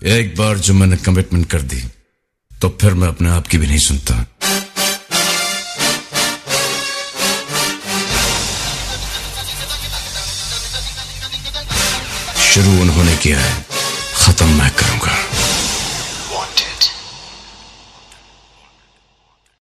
एक बार जो मैंने कमिटमेंट कर दी तो फिर मैं अपने आप की भी नहीं सुनता शुरू उन्होंने किया है, खत्म मैं करूँगा Wanted.